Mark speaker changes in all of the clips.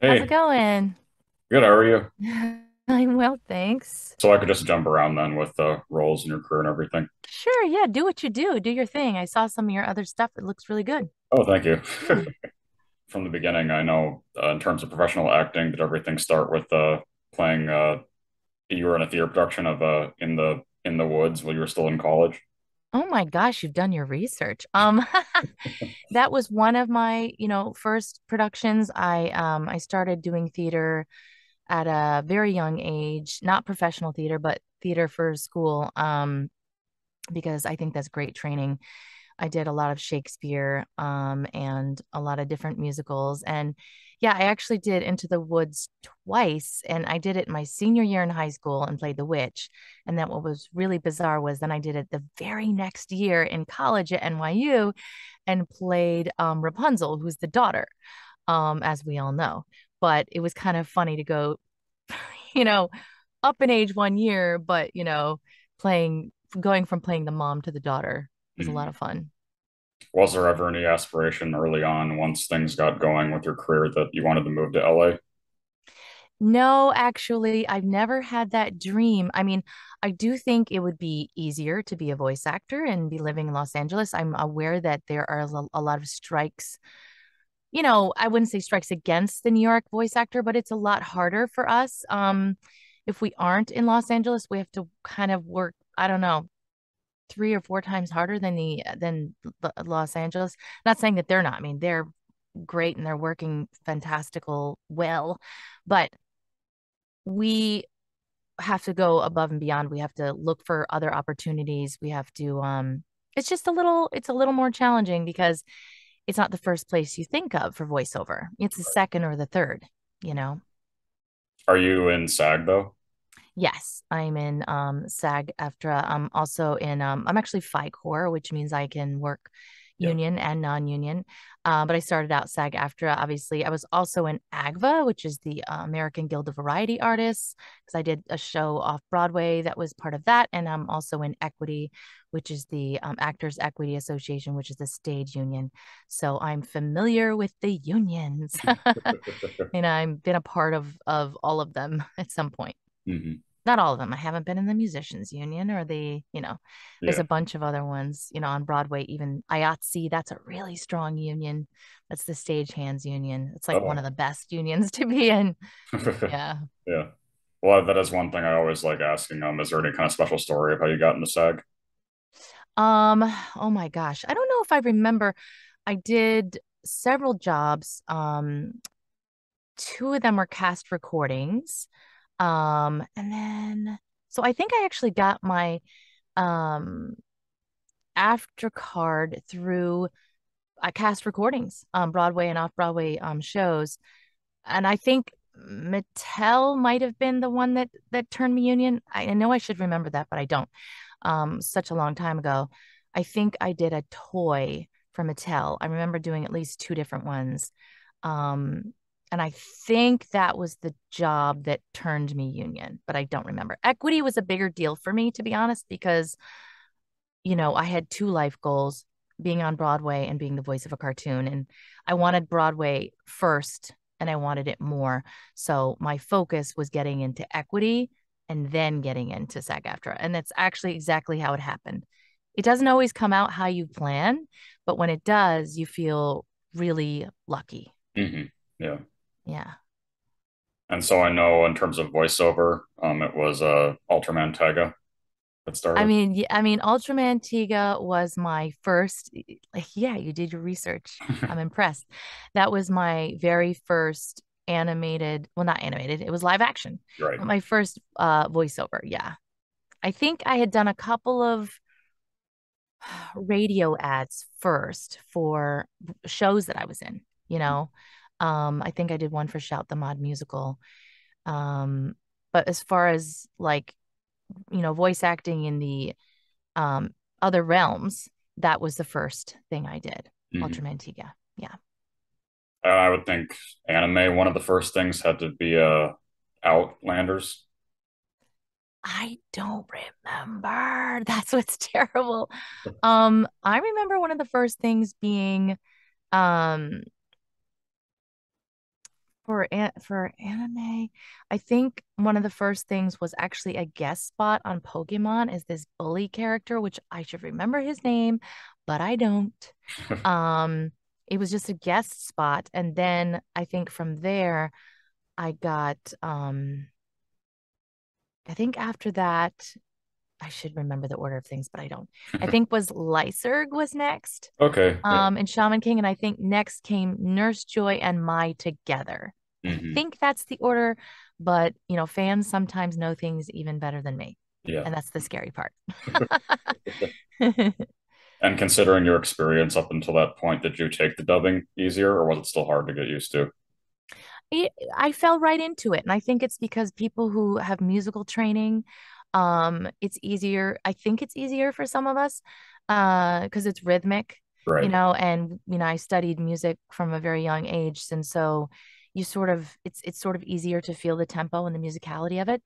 Speaker 1: How's it going?
Speaker 2: good. How are you?
Speaker 1: I'm well, thanks.
Speaker 2: So I could just jump around then with the roles in your career and everything.
Speaker 1: Sure, yeah, do what you do. Do your thing. I saw some of your other stuff. It looks really good.
Speaker 2: Oh, thank you.
Speaker 1: Yeah.
Speaker 2: From the beginning, I know uh, in terms of professional acting, did everything start with uh, playing? Uh, you were in a theater production of uh, in the in the woods while you were still in college.
Speaker 1: Oh my gosh, you've done your research. Um, that was one of my, you know, first productions. I um I started doing theater at a very young age, not professional theater, but theater for school. Um, because I think that's great training. I did a lot of Shakespeare um, and a lot of different musicals. And yeah, I actually did Into the Woods twice. And I did it my senior year in high school and played the witch. And then what was really bizarre was then I did it the very next year in college at NYU and played um, Rapunzel, who's the daughter, um, as we all know. But it was kind of funny to go, you know, up in age one year, but, you know, playing, going from playing the mom to the daughter was a lot
Speaker 2: Mhm.
Speaker 1: of fun.
Speaker 2: Was there ever any aspiration early on, once things got going with your career, that you wanted to move to LA?
Speaker 1: No, actually, I've never had that dream. I mean, I do think it would be easier to be a voice actor and be living in Los Angeles. I'm aware that there are a lot of strikes. You know, I wouldn't say strikes against the New York voice actor, but it's a lot harder for us. Um, if we aren't in Los Angeles, we have to kind of work, I don't know, three or four times harder than the than Los Angeles. Not saying that they're not. I mean, they're great and they're working fantastical well, but we have to go above and beyond. We have to look for other opportunities. We have to um it's just a little it's a little more challenging because it's not the first place you think of for voiceover. It's the second or the third, you know.
Speaker 2: Are you in SAG though?
Speaker 1: Yes, I'm in um SAG-AFTRA. I'm also in um I'm actually Fi-Core, which means I can work
Speaker 2: Yeah.
Speaker 1: union and non-union. Uh, but I started out SAG-AFTRA, obviously. I was also in AGVA, which is the uh, American Guild of Variety Artists, because I did a show off Broadway that was part of that. And I'm also in Equity, which is the um, Actors Equity Association, which is the stage union. So I'm familiar with the unions. and I've been a part of of all of them at some point
Speaker 2: hmm
Speaker 1: not all of them. I haven't been in the musicians union or the, you know, there's
Speaker 2: Yeah.
Speaker 1: a bunch of other ones, you know, on Broadway, even IATSE, that's a really strong union. That's the stagehands union. It's like one of
Speaker 2: Oh.
Speaker 1: the best unions to be in. Yeah.
Speaker 2: Yeah. Well, that is one thing I always like asking. Um, is there any kind of special story of how you got into SAG?
Speaker 1: Um, oh my gosh. I don't know if I remember. I did several jobs. Um, two of them were cast recordings. Um, and then so I think I actually got my um AFTRA card through I cast recordings on Broadway and off Broadway um shows. And I think Mattel might have been the one that that turned me union. I, I know I should remember that, but I don't. Um, such a long time ago. I think I did a toy for Mattel. I remember doing at least two different ones. Um, and I think that was the job that turned me union, but I don't remember. Equity was a bigger deal for me, to be honest, because you know, I had two life goals being on Broadway and being the voice of a cartoon. And I wanted Broadway first and I wanted it more. So my focus was getting into equity and then getting into SAG AFTRA. And that's actually exactly how it happened. It doesn't always come out how you plan, but when it does, you feel really lucky.
Speaker 2: hmm Yeah.
Speaker 1: Yeah.
Speaker 2: And so I know in terms of voiceover, um, it was uh, Ultraman Tiga that started.
Speaker 1: I mean, yeah, I mean, Ultraman Tiga was my first. Like, yeah, you did your research. I'm impressed. That was my very first animated. Well, not animated. It was live action.
Speaker 2: Right.
Speaker 1: My first uh voiceover. Yeah, I think I had done a couple of radio ads first for shows that I was in. You know, um, I think I did one for Shout the Mod musical. Um, but as far as like you know, voice acting in the um, other realms, that was the first thing I did.
Speaker 2: hmm
Speaker 1: Ultraman Tiga. Yeah.
Speaker 2: And I would think anime, one of the first things had to be uh, Outlanders.
Speaker 1: I don't remember. That's what's terrible. Um, I remember one of the first things being um for for anime, I think one of the first things was actually a guest spot on Pokemon is this bully character, which I should remember his name, but I don't. Um, it was just a guest spot, and then I think from there, I got um, I think after that, I should remember the order of things, but I don't. I think was Lyserg was next.
Speaker 2: Okay.
Speaker 1: Um, and Shaman King, and I think next came Nurse Joy and Mai together.
Speaker 2: Mhm.
Speaker 1: I think that's the order, but you know, fans sometimes know things even better than me,
Speaker 2: Yeah.
Speaker 1: and that's the scary part.
Speaker 2: And considering your experience up until that point, did you take the dubbing easier or was it still hard to get used to?
Speaker 1: It, I fell right into it, and I think it's because people who have musical training, um, it's easier. I think it's easier for some of us, uh, because it's rhythmic,
Speaker 2: right.
Speaker 1: you know, and you know, I studied music from a very young age, and so you sort of it's it's sort of easier to feel the tempo and the musicality of it.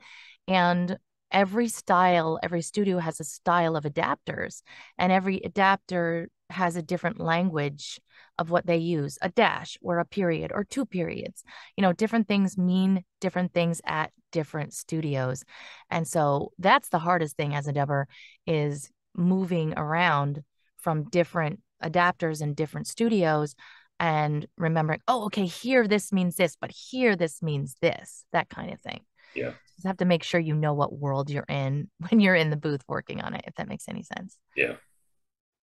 Speaker 1: And every style, every studio has a style of adapters, and every adapter has a different language of what they use, a dash or a period or two periods. You know, different things mean different things at different studios. And so that's the hardest thing as a dubber is moving around from different adapters in different studios and remembering, oh, okay, here this means this, but here this means this, that kind of thing.
Speaker 2: Yeah.
Speaker 1: Just have to make sure you know what world you're in when you're in the booth working on it, if that makes any sense.
Speaker 2: Yeah.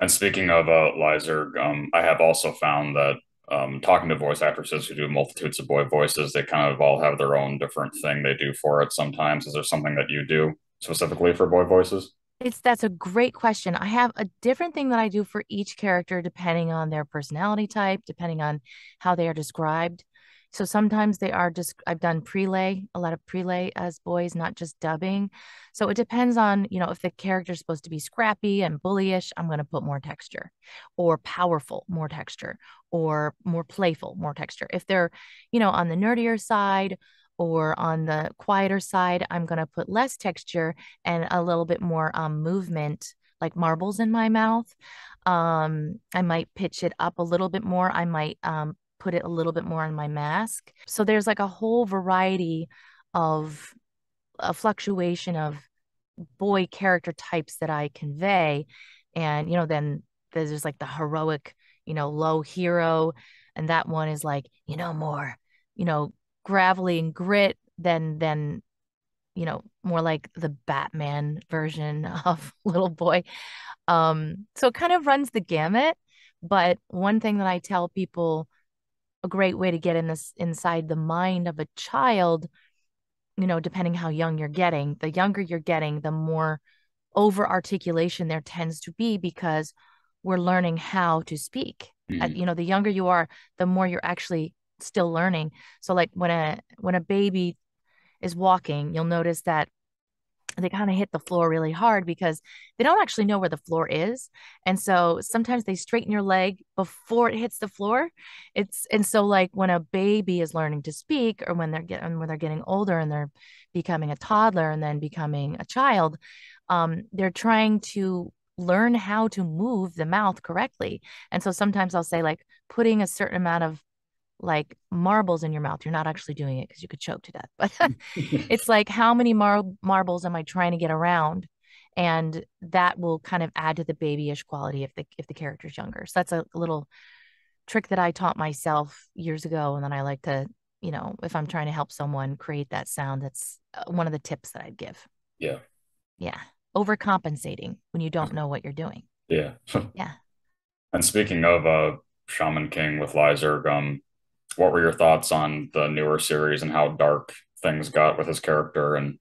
Speaker 2: And speaking of uh, Lyserg, um, I have also found that um, talking to voice actresses who do multitudes of boy voices, they kind of all have their own different thing they do for it sometimes. Is there something that you do specifically for boy voices?
Speaker 1: It's that's a great question. I have a different thing that I do for each character depending on their personality type, depending on how they are described. So sometimes they are just I've done prelay, a lot of prelay as boys, not just dubbing. So it depends on, you know, if the character's supposed to be scrappy and bullyish, I'm going to put more texture, or powerful, more texture, or more playful, more texture. If they're, you know, on the nerdier side or on the quieter side, I'm going to put less texture and a little bit more um, movement, like marbles in my mouth. Um, I might pitch it up a little bit more. I might um, put it a little bit more on my mask. So there's like a whole variety of a fluctuation of boy character types that I convey. And, you know, then there's like the heroic, you know, low hero. And that one is like, you know, more, you know, gravelly and grit than than you know, more like the Batman version of Little Boy. Um, so it kind of runs the gamut. But one thing that I tell people, a great way to get in this inside the mind of a child, you know, depending how young you're getting, the younger you're getting, the more over articulation there tends to be because we're learning how to speak. At,
Speaker 2: Mhm.
Speaker 1: you know, the younger you are, the more you're actually still learning. So like when a when a baby is walking, you'll notice that they kind of hit the floor really hard because they don't actually know where the floor is. And so sometimes they straighten your leg before it hits the floor. It's and so like when a baby is learning to speak or when they're getting when they're getting older and they're becoming a toddler and then becoming a child, um, they're trying to learn how to move the mouth correctly. And so sometimes I'll say like putting a certain amount of like marbles in your mouth. You're not actually doing it because you could choke to death, but it's like how many mar- marbles am I trying to get around? And that will kind of add to the babyish quality if the if the character's younger. So that's a little trick that I taught myself years ago, and then I like to, you know, if I'm trying to help someone create that sound, that's uh, one of the tips that I'd give.
Speaker 2: Yeah.
Speaker 1: Yeah, overcompensating when you don't know what you're doing.
Speaker 2: Yeah.
Speaker 1: Yeah.
Speaker 2: And speaking of uh, Shaman King with Lyserg, um, what were your thoughts on the newer series and how dark things got with his character? And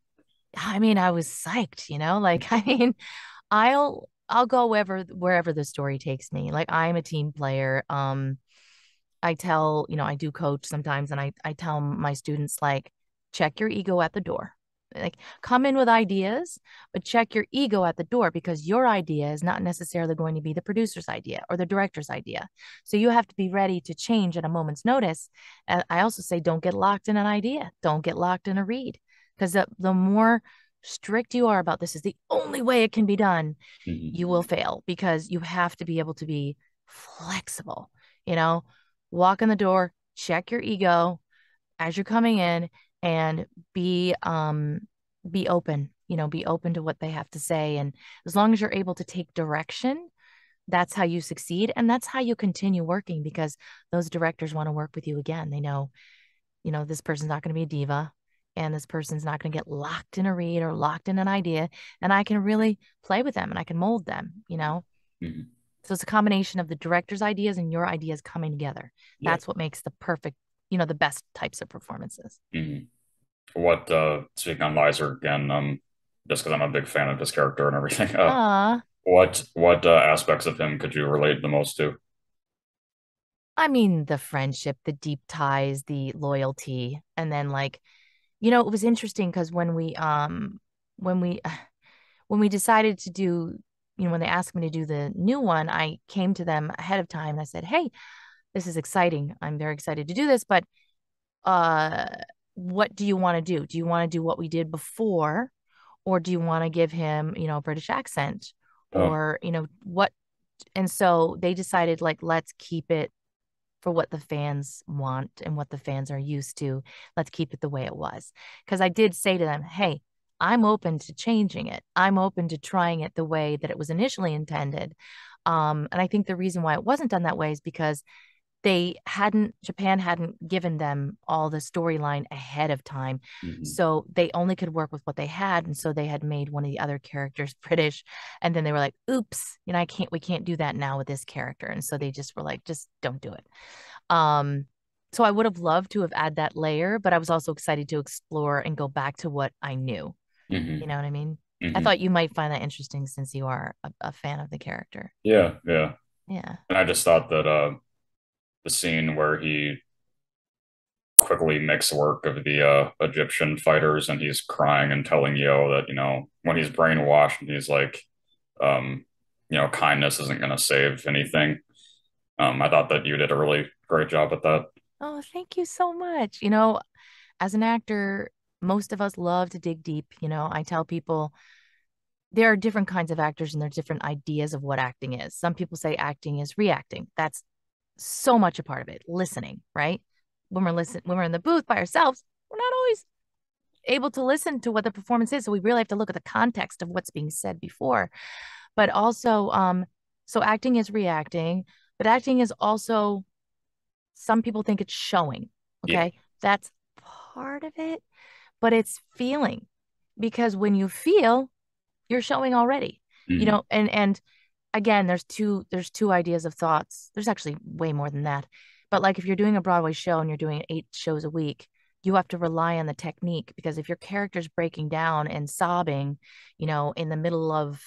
Speaker 1: I mean, I was psyched, you know, like I mean, I'll I'll go wherever wherever the story takes me. Like I'm a team player. Um, I tell, you know, I do coach sometimes and I I tell my students like check your ego at the door. Like come in with ideas, but check your ego at the door because your idea is not necessarily going to be the producer's idea or the director's idea. So you have to be ready to change at a moment's notice. And I also say don't get locked in an idea. Don't get locked in a read because the, the more strict you are about this is the only way it can be done,
Speaker 2: Mhm.
Speaker 1: you will fail because you have to be able to be flexible, you know, walk in the door, check your ego, as you're coming in and be um be open, you know, be open to what they have to say. And as long as you're able to take direction, that's how you succeed. And that's how you continue working because those directors want to work with you again. They know, you know, this person's not going to be a diva and this person's not going to get locked in a read or locked in an idea. And I can really play with them and I can mold them, you know?
Speaker 2: Mm-hmm.
Speaker 1: So it's a combination of the director's ideas and your ideas coming together.
Speaker 2: Yeah.
Speaker 1: That's what makes the perfect, you know, the best types of performances.
Speaker 2: Mm-hmm. What uh speaking on Lyserg again, um, just because I'm a big fan of his character and everything. Uh, what what uh, aspects of him could you relate the most to?
Speaker 1: I mean, the friendship, the deep ties, the loyalty, and then like, you know, it was interesting because when we um when we when we decided to do, you know, when they asked me to do the new one, I came to them ahead of time and I said, "Hey, this is exciting. I'm very excited to do this, but uh what do you want to do? Do you want to do what we did before or do you want to give him, you know, a British accent
Speaker 2: Oh,
Speaker 1: or, you know, what and so they decided like let's keep it for what the fans want and what the fans are used to. Let's keep it the way it was. Because I did say to them, hey, I'm open to changing it. I'm open to trying it the way that it was initially intended. Um, and I think the reason why it wasn't done that way is because they hadn't, Japan hadn't given them all the storyline ahead of time.
Speaker 2: mhm.
Speaker 1: So they only could work with what they had. And so they had made one of the other characters British. And then they were like, oops, you know, I can't, we can't do that now with this character. And so they just were like, just don't do it. Um, so I would have loved to have add that layer, but I was also excited to explore and go back to what I knew. You
Speaker 2: hmm
Speaker 1: know what I mean? I
Speaker 2: hmm
Speaker 1: thought you might find that interesting since you are a, a fan of the character.
Speaker 2: Yeah, yeah.
Speaker 1: Yeah.
Speaker 2: And I just thought that uh the scene where he quickly makes work of the uh Egyptian fighters and he's crying and telling Yoh that, you know, when he's brainwashed and he's like, um, you know, kindness isn't gonna save anything. Um, I thought that you did a really great job at that.
Speaker 1: Oh, thank you so much. You know, as an actor, most of us love to dig deep. You know, I tell people there are different kinds of actors and there's different ideas of what acting is. Some people say acting is reacting. That's so much a part of it. Listening, right? When we're listen when we're in the booth by ourselves, we're not always able to listen to what the performance is. So we really have to look at the context of what's being said before. But also, um, so acting is reacting, but acting is also some people think it's showing.
Speaker 2: Yeah.
Speaker 1: Okay. That's part of it, but it's feeling because when you feel, you're showing already, you
Speaker 2: hmm
Speaker 1: know, and, and again, there's two, there's two ideas of thoughts. There's actually way more than that. But like if you're doing a Broadway show and you're doing eight shows a week, you have to rely on the technique because if your character's breaking down and sobbing, you know, in the middle of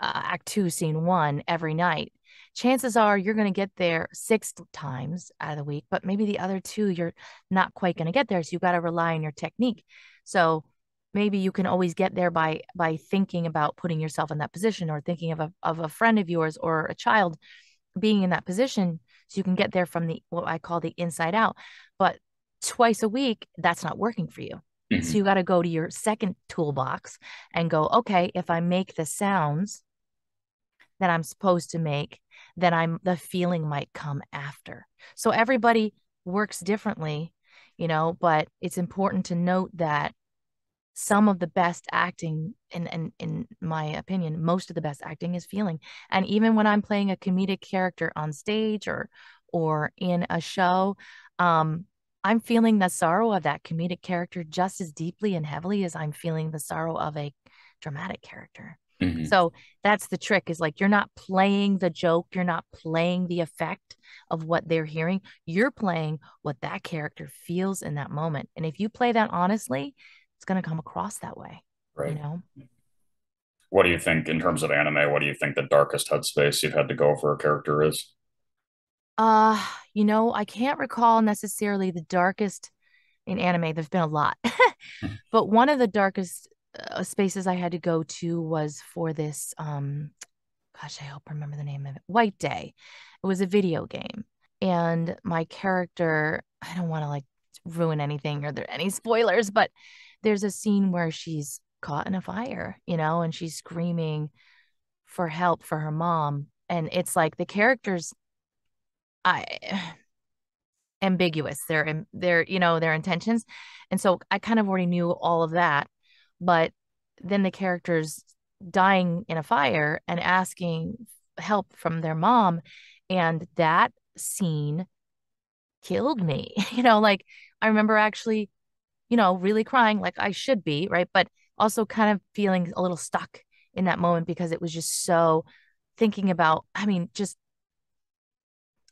Speaker 1: uh, act two, scene one every night, chances are you're going to get there six times out of the week, but maybe the other two you're not quite going to get there. So you got to rely on your technique. So maybe you can always get there by by thinking about putting yourself in that position or thinking of a of a friend of yours or a child being in that position so you can get there from the what I call the inside out. But twice a week, that's not working for you. So
Speaker 2: hmm
Speaker 1: you got to go to your second toolbox and go, okay, if I make the sounds that I'm supposed to make, then I'm the feeling might come after. So everybody works differently, you know, but it's important to note that some of the best acting in, in in my opinion most of the best acting is feeling. And even when i'm playing a comedic character on stage or or in a show um i'm feeling the sorrow of that comedic character just as deeply and heavily as i'm feeling the sorrow of a dramatic character.
Speaker 2: Hmm
Speaker 1: so that's the trick is like you're not playing the joke you're not playing the effect of what they're hearing. You're playing what that character feels in that moment. And if you play that honestly it's going to come across that way,
Speaker 2: Right.
Speaker 1: you know?
Speaker 2: What do you think in terms of anime? What do you think the darkest headspace you've had to go for a character is?
Speaker 1: Uh, you know, I can't recall necessarily the darkest in anime. There's been a lot. But one of the darkest uh, spaces I had to go to was for this um gosh, I hope I remember the name of it. White Day. It was a video game. And my character, I don't want to like ruin anything or there any spoilers, but there's a scene where she's caught in a fire, you know, and she's screaming for help for her mom. And it's like the characters I ambiguous their their you know their intentions and so i kind of already knew all of that but then the characters dying in a fire and asking help from their mom and that scene killed me you know like i remember actually you know really crying like i should be right but also kind of feeling a little stuck in that moment because it was just so thinking about i mean just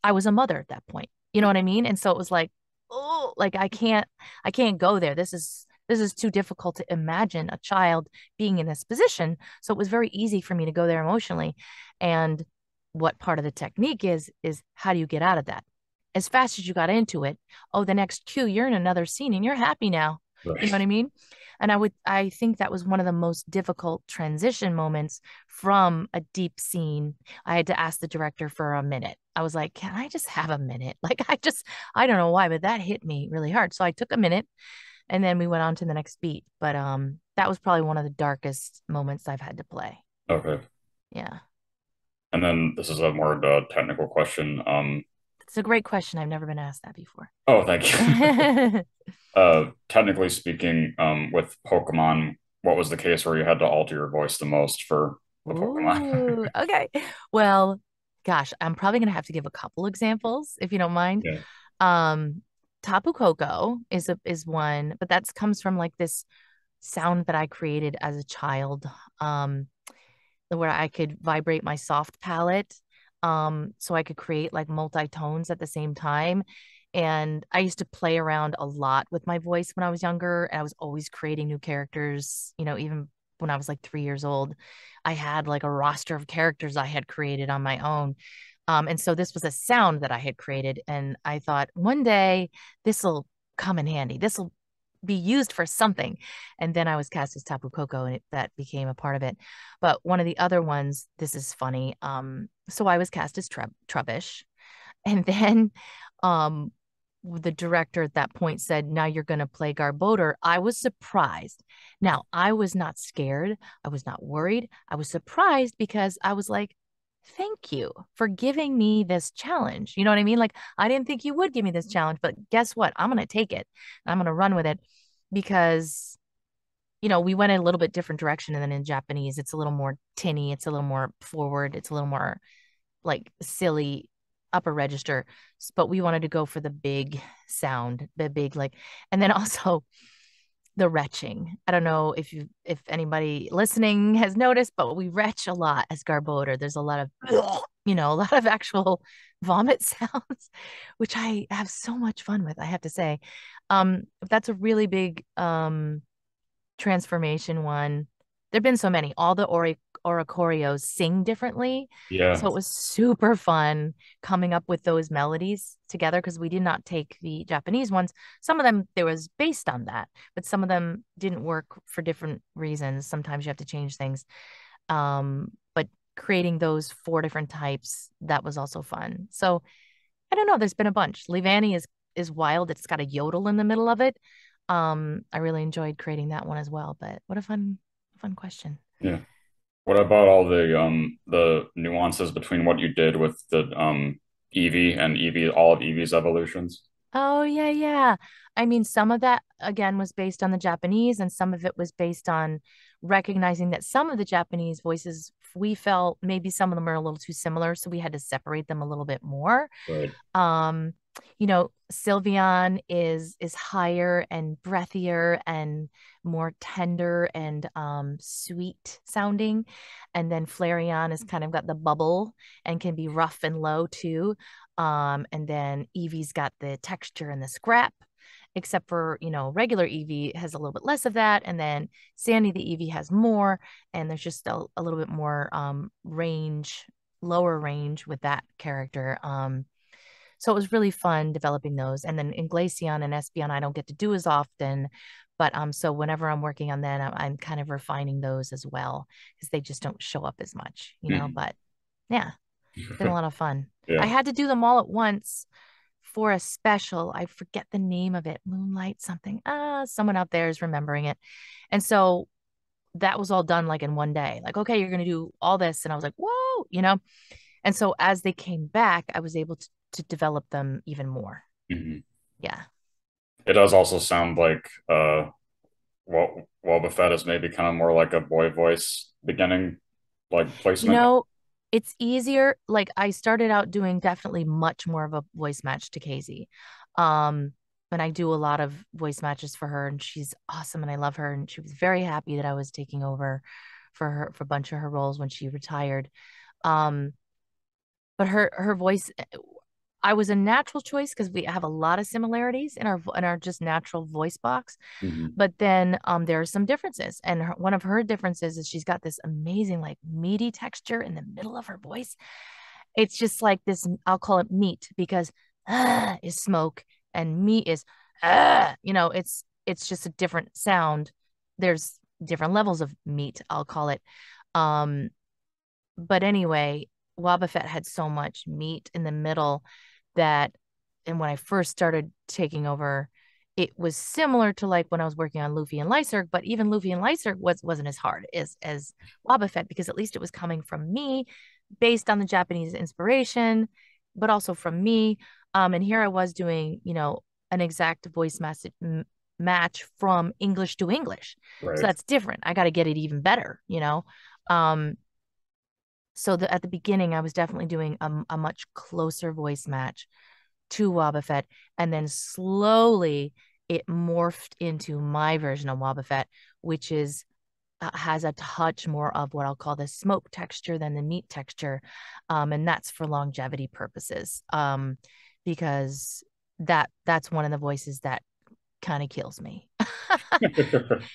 Speaker 1: i was a mother at that point you know what I mean? And so it was like, oh, like I can't, I can't go there. This is this is too difficult to imagine a child being in this position. So it was very easy for me to go there emotionally. And what part of the technique is is how do you get out of that? As fast as you got into it, oh, the next cue, you're in another scene and you're happy now. Right. You know what I mean? And I would I think that was one of the most difficult transition moments from a deep scene. I had to ask the director for a minute. I was like, "Can I just have a minute?" Like I just I don't know why, but that hit me really hard. So I took a minute and then we went on to the next beat. But um that was probably one of the darkest moments I've had to play.
Speaker 2: Okay.
Speaker 1: Yeah.
Speaker 2: And then this is a more uh, technical question. Um
Speaker 1: it's a great question. I've never been asked that before.
Speaker 2: Oh, thank you. uh, technically speaking, um, with Pokemon, what was the case where you had to alter your voice the most for the Pokemon?
Speaker 1: okay. Well, gosh, I'm probably gonna have to give a couple examples if you don't mind.
Speaker 2: Yeah.
Speaker 1: Um, Tapu Koko is a is one, but that's comes from like this sound that I created as a child. Um, where I could vibrate my soft palate um so i could create like multi-tones at the same time and i used to play around a lot with my voice when i was younger and i was always creating new characters you know even when i was like three years old i had like a roster of characters i had created on my own um, and so this was a sound that i had created and i thought one day this will come in handy this will be used for something. And then I was cast as Tapu Koko and it, that became a part of it. But one of the other ones, this is funny. Um, so I was cast as Trub- Trubbish. And then um, the director at that point said, Now you're going to play Garbodor. I was surprised. Now, I was not scared. I was not worried. I was surprised because I was like, thank you for giving me this challenge. You know what I mean? Like, I didn't think you would give me this challenge, but guess what? I'm going to take it. I'm going to run with it because, you know, we went in a little bit different direction. And then in Japanese, it's a little more tinny, it's a little more forward, it's a little more like silly upper register. But we wanted to go for the big sound, the big, like, and then also, the retching. I don't know if you if anybody listening has noticed, but we retch a lot as Garbodor. There's a lot of you know, a lot of actual vomit sounds, which I have so much fun with, I have to say. Um, that's a really big um transformation one. There've been so many. All the Ori Oricorios sing differently.
Speaker 2: Yeah.
Speaker 1: So it was super fun coming up with those melodies together because we did not take the Japanese ones. Some of them there was based on that, but some of them didn't work for different reasons. Sometimes you have to change things. Um, but creating those four different types, that was also fun. So I don't know, there's been a bunch. Leavanny is is wild. It's got a yodel in the middle of it. Um, I really enjoyed creating that one as well. But what a fun, fun question.
Speaker 2: Yeah. What about all the um the nuances between what you did with the um Eevee and Eevee, all of Eevee's evolutions?
Speaker 1: Oh yeah, yeah. I mean, some of that again was based on the Japanese, and some of it was based on recognizing that some of the Japanese voices we felt maybe some of them are a little too similar, so we had to separate them a little bit more.
Speaker 2: Right.
Speaker 1: Um, you know, Sylveon is is higher and breathier and more tender and um, sweet sounding, and then Flareon is kind of got the bubble and can be rough and low too. Um, and then Eevee's got the texture and the scrap, except for you know regular Eevee has a little bit less of that, and then Sandy the Eevee has more, and there's just a, a little bit more um, range, lower range with that character. Um, so it was really fun developing those. And then in Glaceon and Espeon, I don't get to do as often. But um, so whenever I'm working on that, I'm, I'm kind of refining those as well because they just don't show up as much, you know. Mm. But yeah, it's been a lot of fun. Yeah. I had to do them all at once for a special. I forget the name of it, Moonlight something. Ah, someone out there is remembering it. And so that was all done like in one day. Like, okay, you're gonna do all this, and I was like, whoa, you know. And so as they came back, I was able to to develop them even more.
Speaker 2: Mhm.
Speaker 1: Yeah.
Speaker 2: It does also sound like uh, well, Wobbuffet is maybe kind of more like a boy voice beginning, like
Speaker 1: You
Speaker 2: placement.
Speaker 1: know, it's easier. Like I started out doing definitely much more of a voice match to Kayzie. Um, and I do a lot of voice matches for her and she's awesome and I love her. And she was very happy that I was taking over for her for a bunch of her roles when she retired. Um, but her her voice I was a natural choice because we have a lot of similarities in our in our just natural voice box.
Speaker 2: Mhm.
Speaker 1: But then um, there are some differences, and her, one of her differences is she's got this amazing like meaty texture in the middle of her voice. It's just like this. I'll call it meat because uh, is smoke and meat is uh, you know it's it's just a different sound. There's different levels of meat. I'll call it. Um, but anyway, Wobbuffet had so much meat in the middle that, and when I first started taking over, it was similar to like when I was working on Luffy and Lyserg, but even Luffy and Lyserg was wasn't as hard as as Wobbuffet because at least it was coming from me, based on the Japanese inspiration, but also from me. Um, and here I was doing, you know, an exact voice message m- match from English to English, so that's different. I got to get it even better, you know. Um, so the, at the beginning, I was definitely doing a, a much closer voice match to Wobbuffet, and then slowly it morphed into my version of Wobbuffet, which is uh, has a touch more of what I'll call the smoke texture than the meat texture, um, and that's for longevity purposes, um, because that that's one of the voices that kind of kills me.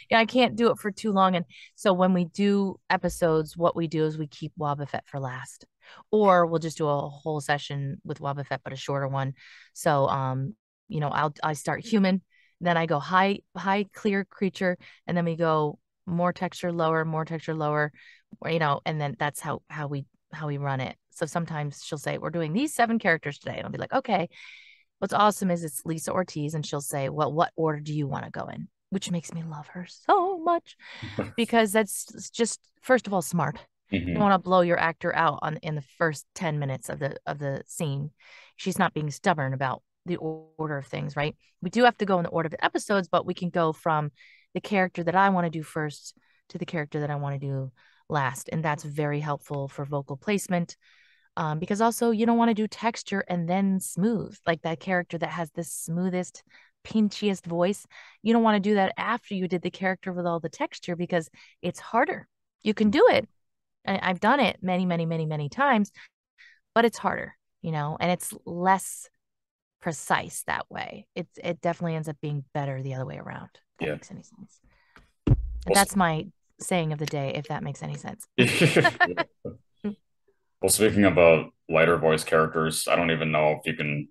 Speaker 1: yeah, I can't do it for too long. And so when we do episodes, what we do is we keep Wobbuffet for last, or we'll just do a whole session with Wobbuffet, but a shorter one. So, um, you know, I'll I start human, then I go high high clear creature, and then we go more texture lower, more texture lower, you know, and then that's how how we how we run it. So sometimes she'll say, We're doing these seven characters today. And I'll be like, okay. What's awesome is it's Lisa Ortiz, and she'll say, Well, what order do you want to go in? Which makes me love her so much because that's just first of all smart. You don't
Speaker 2: Mhm.
Speaker 1: want to blow your actor out on in the first 10 minutes of the of the scene. She's not being stubborn about the order of things, right? We do have to go in the order of the episodes, but we can go from the character that I want to do first to the character that I want to do last. And that's very helpful for vocal placement. Um, because also you don't want to do texture and then smooth, like that character that has the smoothest, pinchiest voice. You don't want to do that after you did the character with all the texture because it's harder. You can do it. I, I've done it many, many, many, many times, but it's harder, you know, and it's less precise that way. It it definitely ends up being better the other way around. If that
Speaker 2: Yeah.
Speaker 1: makes any sense.
Speaker 2: Well,
Speaker 1: That's my saying of the day, if that makes any sense.
Speaker 2: well, speaking of uh, lighter voice characters, I don't even know if you can.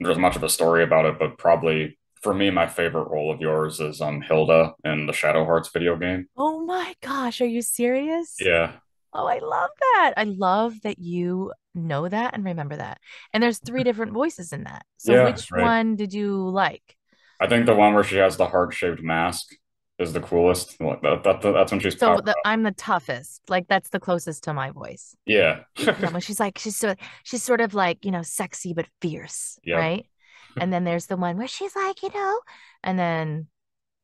Speaker 2: There's much of a story about it, but probably for me, my favorite role of yours is um Hilda in the Shadow Hearts video game.
Speaker 1: Oh my gosh, are you serious?
Speaker 2: Yeah,
Speaker 1: Oh, I love that. I love that you know that and remember that. And there's three different voices in that. So
Speaker 2: yeah,
Speaker 1: which
Speaker 2: right.
Speaker 1: one did you like?
Speaker 2: I think the one where she has the heart-shaped mask is the coolest. Like, That, that, that's when she's
Speaker 1: So the. I'm the toughest. Like that's the closest to my voice.
Speaker 2: Yeah.
Speaker 1: When she's like she's sort she's sort of like, you know, sexy but fierce,
Speaker 2: Yep.
Speaker 1: right? And then there's the one where she's like, you know, and then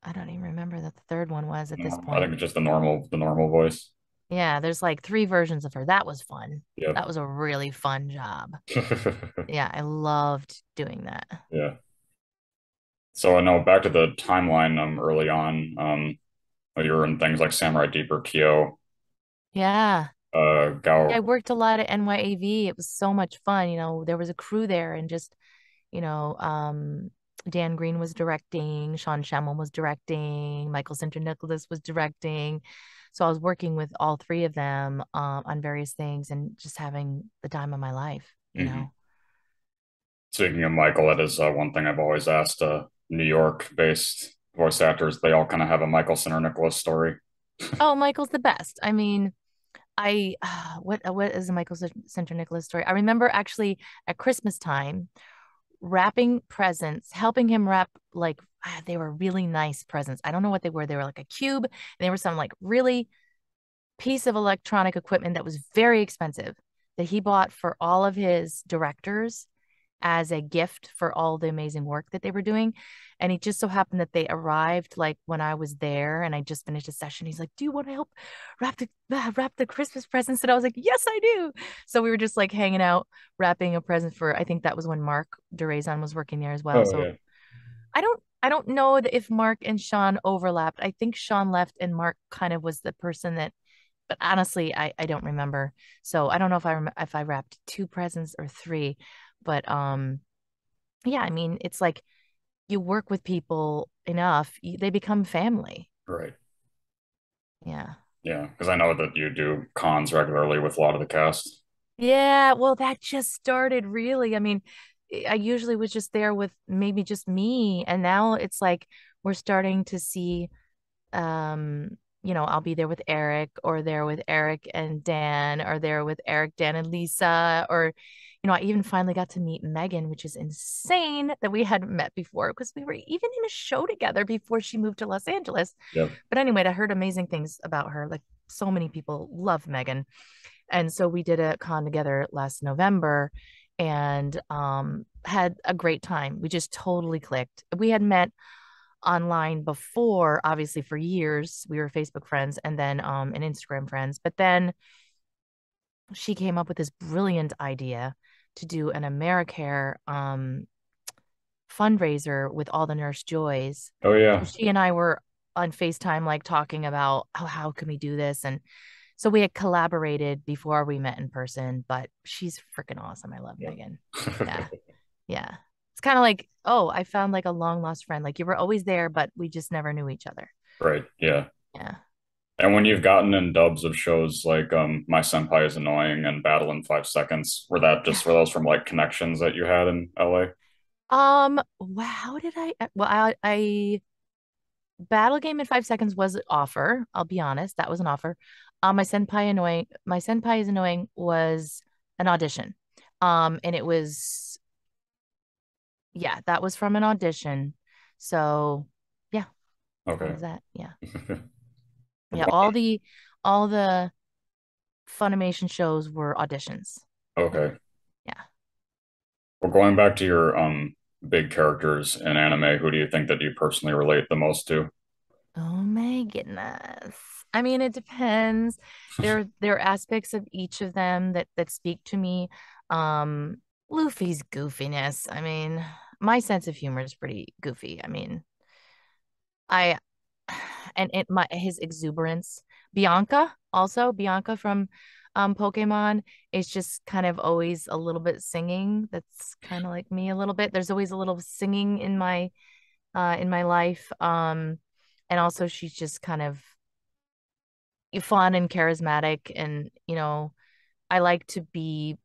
Speaker 1: I don't even remember that the third one was at this
Speaker 2: No, I think it's just the normal, the normal voice.
Speaker 1: Yeah, there's like three versions of her. That was fun.
Speaker 2: Yep.
Speaker 1: That was a really fun job. Yeah, I loved doing that.
Speaker 2: Yeah. So I know back to the timeline um early on, um you were in things like Samurai Deeper, Kyo,
Speaker 1: Yeah.
Speaker 2: uh
Speaker 1: Yeah, I worked a lot at NYAV. It was so much fun. You know, there was a crew there and just, you know, um, Dan Green was directing, Sean Schemmel was directing, Michael Sinterniklaas was directing. So I was working with all three of them um, on various things and just having the time of my life, you
Speaker 2: hmm
Speaker 1: know.
Speaker 2: Speaking of Michael, that is uh, one thing I've always asked uh New York-based voice actors. They all kind of have a Michael Sinterniklaas story.
Speaker 1: Oh, Michael's the best. I mean, I what what is the Michael Sinterniklaas story? I remember actually at Christmas time wrapping presents, helping him wrap like ah, they were really nice presents. I don't know what they were. They were like a cube, and they were some like really piece of electronic equipment that was very expensive that he bought for all of his directors. As a gift for all the amazing work that they were doing. And it just so happened that they arrived like when I was there and I just finished a session. He's like, Do you want to help wrap the uh, wrap the Christmas presents? And I was like, Yes, I do. So we were just like hanging out, wrapping a present for I think that was when Marc Diraison was working there as well.
Speaker 2: Oh
Speaker 1: So
Speaker 2: yeah.
Speaker 1: I don't I don't know if Marc and Sean overlapped. I think Sean left and Marc kind of was the person that but honestly, I I don't remember. So I don't know if I rem if I wrapped two presents or three, but um yeah, I mean, it's like you work with people enough, they become family.
Speaker 2: Right.
Speaker 1: Yeah.
Speaker 2: Yeah. Because I know that you do cons regularly with a lot of the cast.
Speaker 1: Yeah, well, that just started really. I mean, I I usually was just there with maybe just me, and now it's like we're starting to see um, you know, I'll be there with Eric or there with Eric and Dan or there with Eric, Dan and Lisa or know, I even finally got to meet Megan, which is insane that we hadn't met before because we were even in a show together before she moved to Los Angeles.
Speaker 2: Yep.
Speaker 1: But anyway, I heard amazing things about her. Like so many people love Megan. And so we did a con together last November and um had a great time. We just totally clicked. We had met online before, obviously for years. We were Facebook friends and then um and Instagram friends. But then she came up with this brilliant idea to do an AmeriCare um fundraiser with all the nurse joys.
Speaker 2: Oh
Speaker 1: So
Speaker 2: yeah.
Speaker 1: she and I were on FaceTime like talking about oh how can we do this and so we had collaborated before we met in person, but she's freaking awesome. I love
Speaker 2: Yeah.
Speaker 1: Megan. Yeah. Yeah. It's kind of like, oh, I found like a long lost friend. Like you were always there, but we just never knew each other.
Speaker 2: Right. Yeah.
Speaker 1: Yeah.
Speaker 2: And when you've gotten in dubs of shows like um My Senpai is Annoying and Battle in Five Seconds, were that just were those from like connections that you had in LA?
Speaker 1: Um, wow, how did I uh, well I I Battle Game in Five Seconds was an offer. I'll be honest, that was an offer. Um, my senpai annoying my senpai is annoying was an audition. Um, and it was yeah, that was from an audition. So yeah, that
Speaker 2: Okay.
Speaker 1: was that. Yeah. Yeah, all the all the Funimation shows were auditions.
Speaker 2: Okay.
Speaker 1: Yeah.
Speaker 2: Well, going back to your um big characters in anime, who do you think that you personally relate the most to?
Speaker 1: Oh my goodness. I mean, it depends. There there are aspects of each of them that that speak to me. Um, Luffy's goofiness. I mean, my sense of humor is pretty goofy. I mean, I and it my his exuberance. Bianca also, Bianca from um Pokemon is just kind of always a little bit singing. That's kind of like me a little bit. There's always a little singing in my uh in my life. Um and also she's just kind of fun and charismatic and you know, I like to be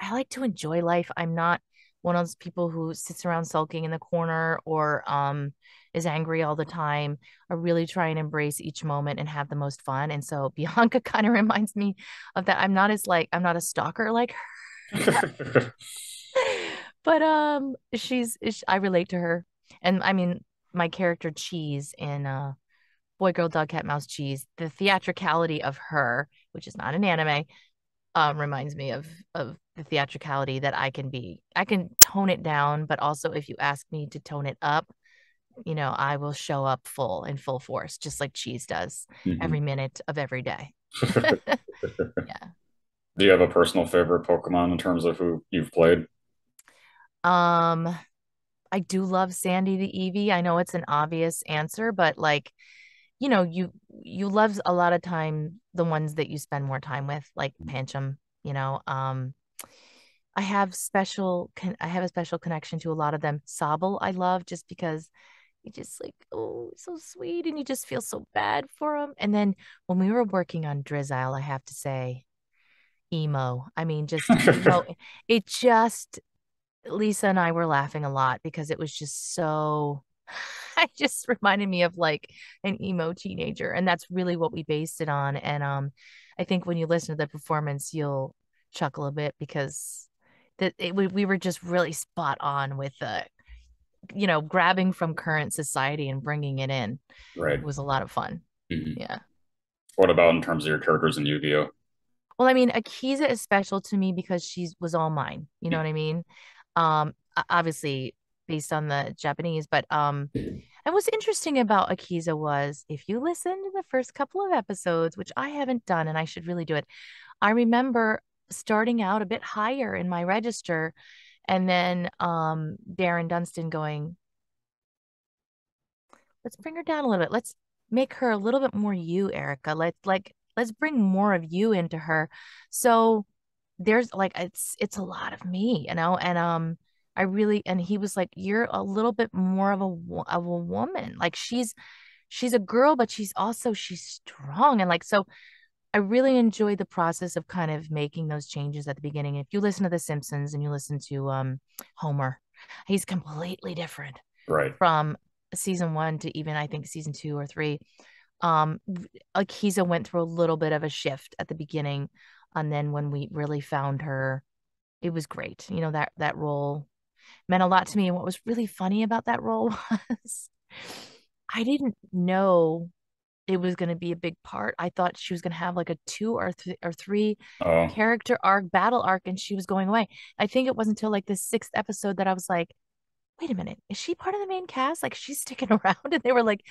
Speaker 1: I like to enjoy life. I'm not one of those people who sits around sulking in the corner or um is angry all the time. I really try and embrace each moment and have the most fun. And so Bianca kind of reminds me of that. I'm not as like I'm not a stalker like her, but um she's I relate to her. And I mean my character Cheese in uh Boy Girl Dog Cat Mouse Cheese, the theatricality of her, which is not an anime, um, reminds me of of the theatricality that I can be. I can tone it down, but also if you ask me to tone it up, you know, I will show up full in full force, just like Cheese does
Speaker 2: Mhm.
Speaker 1: every minute of every day. Yeah.
Speaker 2: Do you have a personal favorite Pokemon in terms of who you've played?
Speaker 1: Um, I do love Sandy the Eevee. I know it's an obvious answer, but like, you know, you you love a lot of time the ones that you spend more time with, like Pancham, you know. Um, I have special con I have a special connection to a lot of them. Sobble, I love just because you just like, oh, so sweet, and you just feel so bad for him. And then when we were working on Drizzile I have to say, emo. I mean, just emo. It just Lisa and I were laughing a lot because it was just so it just reminded me of like an emo teenager and that's really what we based it on and um I think when you listen to the performance you'll chuckle a bit because that it, we, we were just really spot on with the you know grabbing from current society and bringing it in
Speaker 2: Right.
Speaker 1: it was a lot of fun
Speaker 2: Mhm.
Speaker 1: yeah
Speaker 2: What about in terms of your characters in Yu-Gi-Oh?
Speaker 1: well I mean Akiza is special to me because she was all mine you know what I mean Um, obviously based on the Japanese, but um, and what's interesting about Akiza was if you listen to the first couple of episodes, which I haven't done and I should really do it, I remember starting out a bit higher in my register and then um Darren Dunstan going, let's bring her down a little bit. Let's make her a little bit more you, Erica. Let's like let's bring more of you into her. So there's like it's it's a lot of me, you know, and um I really and he was like you're a little bit more of a of a woman. Like she's she's a girl but she's also she's strong and like so I really enjoyed the process of kind of making those changes at the beginning. If you listen to The Simpsons and you listen to um Homer, he's completely different
Speaker 2: Right.
Speaker 1: from season one to even I think season two or three. Um, Akiza went through a little bit of a shift at the beginning, and then when we really found her, it was great. You know that that role meant a lot to me. And what was really funny about that role was I didn't know it was going to be a big part. I thought she was going to have like a two or th- or three
Speaker 2: Oh,
Speaker 1: character arc, battle arc, and she was going away. I think it wasn't until like the sixth episode that I was like, wait a minute, is she part of the main cast? Like she's sticking around? And they were like,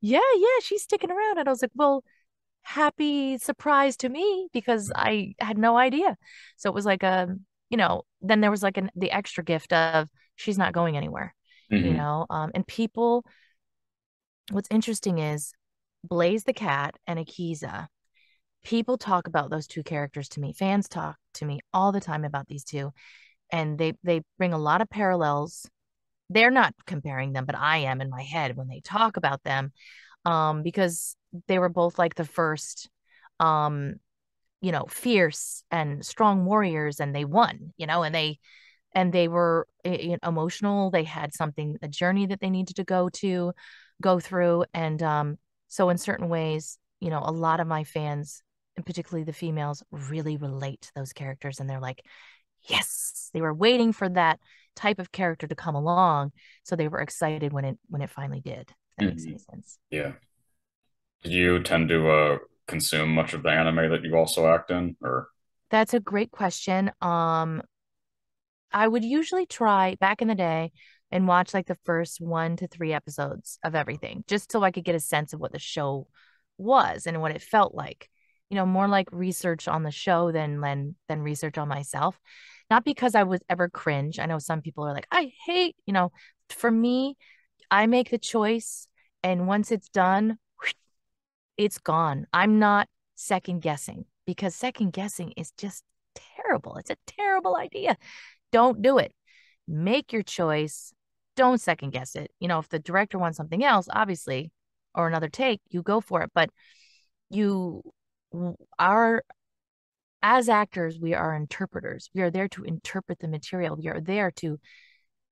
Speaker 1: yeah, yeah, she's sticking around. And I was like, well, happy surprise to me because I had no idea. So it was like a, you know, then there was like an the extra gift of she's not going anywhere, you
Speaker 2: hmm
Speaker 1: know. Um, and people, what's interesting is Blaze the cat and Akiza. People talk about those two characters to me. Fans talk to me all the time about these two, and they they bring a lot of parallels. They're not comparing them, but I am in my head when they talk about them, um, because they were both like the first, um, you know, fierce and strong warriors, and they won, you know, and they and they were eh, emotional. They had something, a journey that they needed to go to, go through. And um, so, in certain ways, you know, a lot of my fans, and particularly the females, really relate to those characters. And they're like, yes, they were waiting for that type of character to come along. So they were excited when it when it finally did. That makes
Speaker 2: hmm
Speaker 1: any sense.
Speaker 2: Yeah. Did you tend to uh consume much of the anime that you also act in, or?
Speaker 1: That's a great question. Um, I would usually try back in the day and watch like the first one to three episodes of everything, just so I could get a sense of what the show was and what it felt like. You know, more like research on the show than than than research on myself. Not because I was ever cringe. I know some people are like, I hate, you know, for me, I make the choice and once it's done, it's gone. I'm not second guessing because second guessing is just terrible. It's a terrible idea. Don't do it. Make your choice. Don't second guess it. You know, if the director wants something else, obviously, or another take, you go for it. But you are, as actors, we are interpreters. We are there to interpret the material. We are there to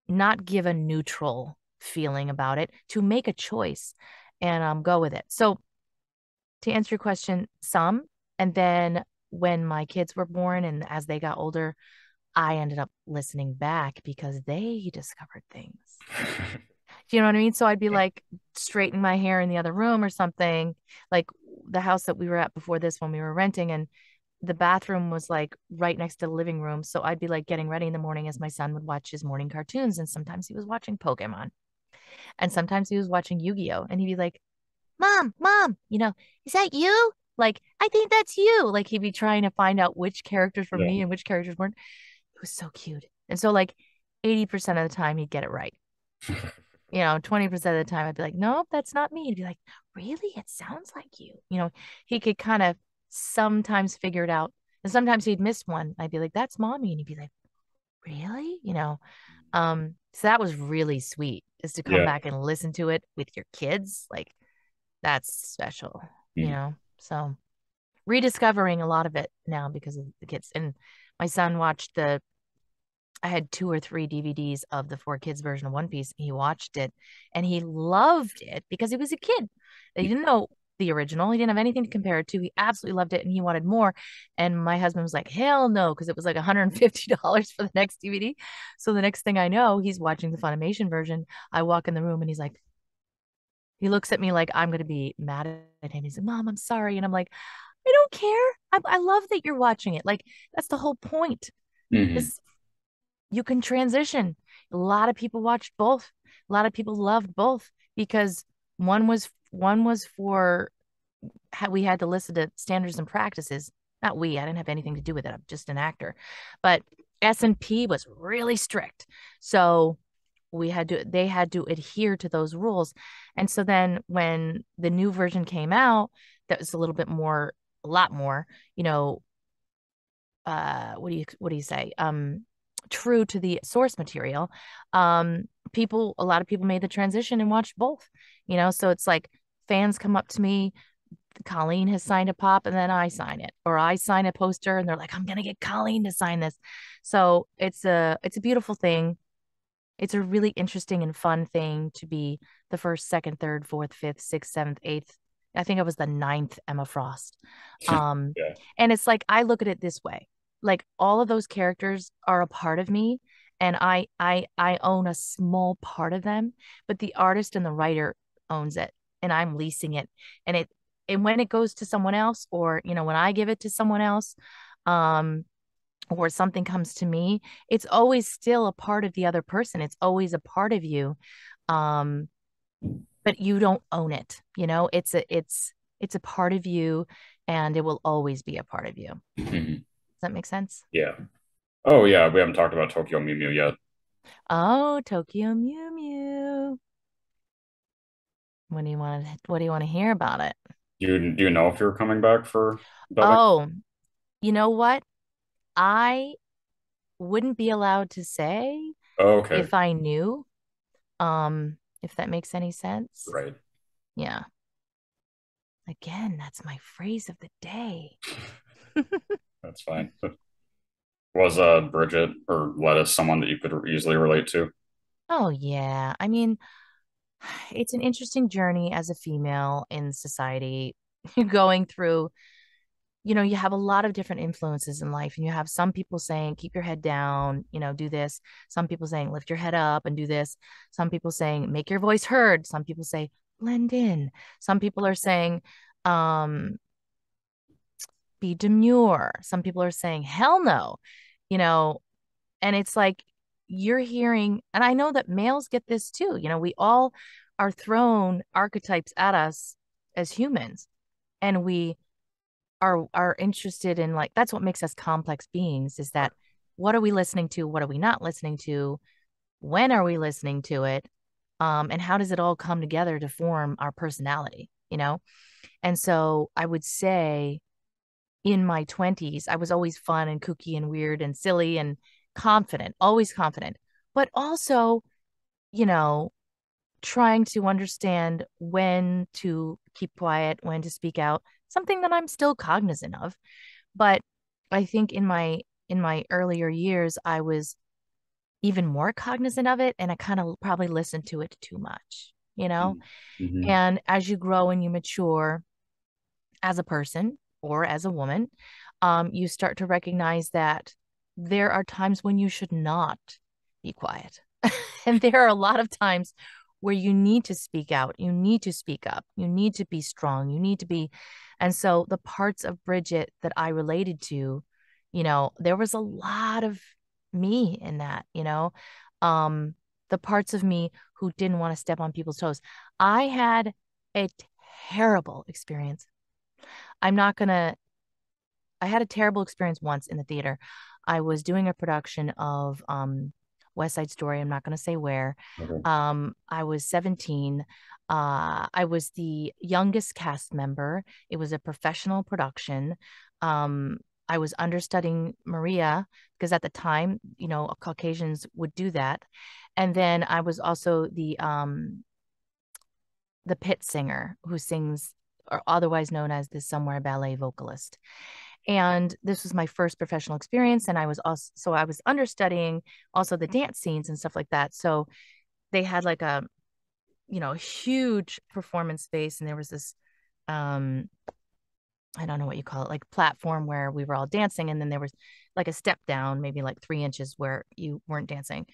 Speaker 1: not give a neutral feeling about it, to make a choice and um, go with it. So, to answer your question, some. And then when my kids were born and as they got older, I ended up listening back because they discovered things. Do you know what I mean? So I'd be
Speaker 2: Yeah.
Speaker 1: like straightening my hair in the other room or something, like the house that we were at before this when we were renting, and the bathroom was like right next to the living room. So I'd be like getting ready in the morning as my son would watch his morning cartoons, and sometimes he was watching Pokemon, and sometimes he was watching Yu-Gi-Oh, and he'd be like, "Mom, mom, you know, is that you?" Like, I think that's you. Like he'd be trying to find out which characters were
Speaker 2: Yeah.
Speaker 1: me and which characters weren't. It was so cute. And so like 80% of the time he'd get it right. You know, 20% of the time I'd be like, nope, that's not me. He'd be like, really? It sounds like you. You know, he could kind of sometimes figure it out. And sometimes he'd miss one. I'd be like, that's mommy. And he'd be like, really? You know, um, so that was really sweet is to come
Speaker 2: Yeah.
Speaker 1: back and listen to it with your kids. Like that's special, you
Speaker 2: Mm.
Speaker 1: know? So rediscovering a lot of it now because of the kids. And my son watched the I had two or three DVDs of the 4Kids version of One Piece. He watched it and he loved it because he was a kid. He didn't know the original. He didn't have anything to compare it to. He absolutely loved it and he wanted more. And my husband was like, hell no, because it was like $150 for the next DVD. So the next thing I know, he's watching the Funimation version. I walk in the room and he's like, he looks at me like I'm going to be mad at him. He's like, Mom, I'm sorry. And I'm like, I don't care. I, I love that you're watching it. Like, that's the whole point.
Speaker 2: hmm
Speaker 1: This you can transition. A lot of people watched both. A lot of people loved both because one was one was for we had to listen to standards and practices. Not we, I didn't have anything to do with it. I'm just an actor. But S&P was really strict. So we had to they had to adhere to those rules. And so then when the new version came out, that was a little bit more a lot more, you know, uh what do you what do you say? Um true to the source material. Um people a lot of people made the transition and watched both. You know, so it's like fans come up to me Colleen has signed a pop and then I sign it or I sign a poster and they're like I'm to get Colleen to sign this. So it's a it's a beautiful thing. It's a really interesting and fun thing to be the first, second, third, fourth, fifth, sixth, seventh, eighth. I think I was the ninth Emma Frost. Um yeah. and it's like I look at it this way. Like all of those characters are a part of me and I I I own a small part of them, but the artist and the writer owns it and I'm leasing it and it and when it goes to someone else or you know when i give it to someone else um or something comes to me it's always still a part of the other person it's always a part of you um but you don't own it you know? It's a it's it's a part of you and it will always be a part of you. Mm-hmm. does that make sense?
Speaker 2: Yeah. Oh yeah we haven't talked about tokyo mew mew yet.
Speaker 1: Oh tokyo mew mew. What do you want to what do you want to hear about it?
Speaker 2: Do you do you know if you're coming back for
Speaker 1: Oh, you know what? I wouldn't be allowed to say
Speaker 2: oh, okay.
Speaker 1: if I knew. Um, if that makes any sense.
Speaker 2: Right.
Speaker 1: Yeah. Again, that's my phrase of the day.
Speaker 2: that's fine. Was uh Bridget or Lettuce someone that you could easily relate to?
Speaker 1: Oh yeah. I mean, it's an interesting journey as a female in society going through you know you have a lot of different influences in life and you have some people saying keep your head down you know do this. Some people saying lift your head up and do this. Some people saying make your voice heard. Some people say blend in. Some people are saying um be demure. Some people are saying hell no you know and it's like you're hearing, and I know that males get this too. You know, we all are thrown archetypes at us as humans, and we are are interested in like that's what makes us complex beings is that what are we listening to? What are we not listening to? When are we listening to it? Um, and how does it all come together to form our personality you know? And so i would say in my 20s i was always fun and kooky and weird and silly and confident, always confident, but also, you know, trying to understand when to keep quiet, when to speak out, something that I'm still cognizant of. But I think in my in my earlier years, I was even more cognizant of it and I kind of probably listened to it too much, you know? Mm-hmm. And as you grow and you mature as a person or as a woman, um, you start to recognize that there are times when you should not be quiet. and there are a lot of times where you need to speak out, you need to speak up, you need to be strong, you need to be. And so the parts of Bridget that I related to, you know, there was a lot of me in that, you know, um, the parts of me who didn't want to step on people's toes. I had a terrible experience. I'm not going to, I had a terrible experience once in the theater. I was doing a production of um, West Side Story. I'm not going to say where. Okay. Um, I was 17. Uh, I was the youngest cast member. It was a professional production. Um, I was understudying Maria because at the time, you know, Caucasians would do that. And then I was also the um, the pit singer who sings, or otherwise known as the somewhere ballet vocalist and this was my first professional experience and i was also so i was understudying also the dance scenes and stuff like that so they had like a you know huge performance space and there was this um i don't know what you call it like platform where we were all dancing and then there was like a step down maybe like three inches where you weren't dancing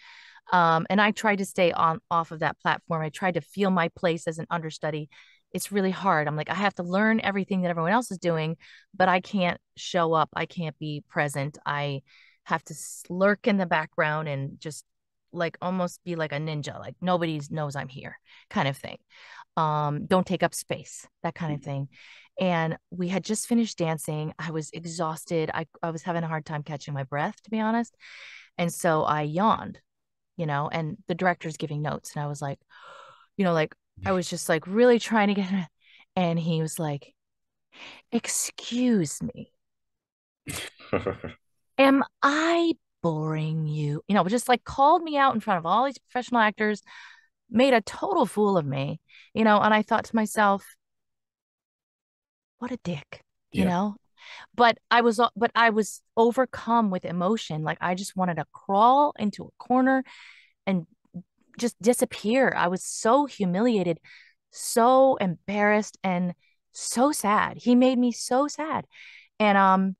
Speaker 1: um and i tried to stay on off of that platform. I tried to feel my place as an understudy it's really hard. I'm like, I have to learn everything that everyone else is doing, but I can't show up. I can't be present. I have to lurk in the background and just like almost be like a ninja, like nobody knows I'm here, kind of thing. Um, don't take up space, that kind of thing. And we had just finished dancing. I was exhausted. I, I was having a hard time catching my breath, to be honest. And so I yawned, you know, and the director's giving notes. And I was like, you know, like I was just like really trying to get it. And he was like, Excuse me. Am I boring you? You know, just like called me out in front of all these professional actors, made a total fool of me, you know, and I thought to myself, what a dick, you yeah. know? But I was uh, but I was overcome with emotion. Like I just wanted to crawl into a corner and just disappear. I was so humiliated, so embarrassed and so sad. He made me so sad. And um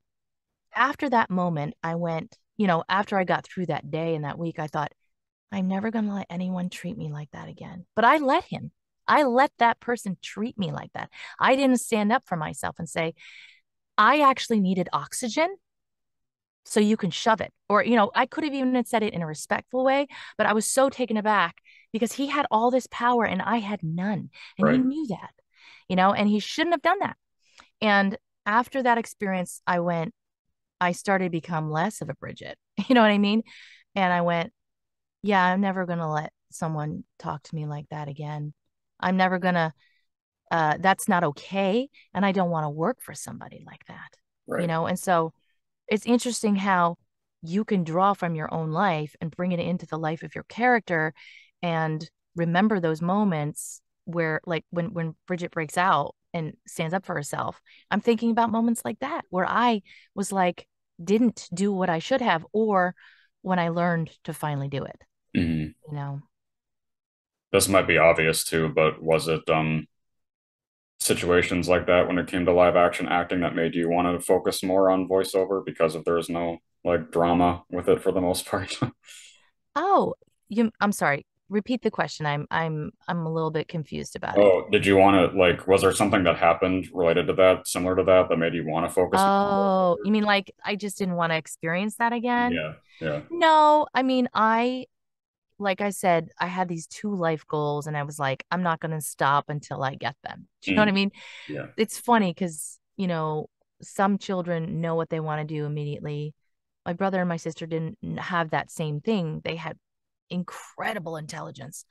Speaker 1: after that moment, I went, you know, after I got through that day and that week, I thought, I'm never going to let anyone treat me like that again. But I let him. I let that person treat me like that. I didn't stand up for myself and say, I actually needed oxygen. So you can shove it. Or, you know, I could have even said it in a respectful way, but I was so taken aback because he had all this power and I had none. And right. he knew that, you know, and he shouldn't have done that. And after that experience, I went, I started to become less of a Bridget. You know what I mean? And I went, yeah, I'm never going to let someone talk to me like that again. I'm never going to, uh, that's not okay. And I don't want to work for somebody like that, right. you know? And so it's interesting how you can draw from your own life and bring it into the life of your character and remember those moments where like when when Bridget breaks out and stands up for herself. I'm thinking about moments like that where I was like, didn't do what I should have, or when I learned to finally do it. Mm-hmm. You know,
Speaker 2: this might be obvious too, but was it um situations like that when it came to live action acting that made you want to focus more on voiceover because if there's no like drama with it for the most part?
Speaker 1: oh, you I'm sorry repeat the question. I'm I'm I'm a little bit confused about
Speaker 2: oh, it. Oh, did you want to like was there something that happened related to that, similar to that, that made you want to focus?
Speaker 1: Oh, you mean like I just didn't want to experience that again?
Speaker 2: Yeah, yeah.
Speaker 1: No, I mean I like I said, I had these two life goals and I was like, I'm not gonna stop until I get them. Do you mm. know what I mm. mean?
Speaker 2: Yeah.
Speaker 1: It's funny because, you know, some children know what they want to do immediately. My brother and my sister didn't have that same thing. They had incredible intelligence,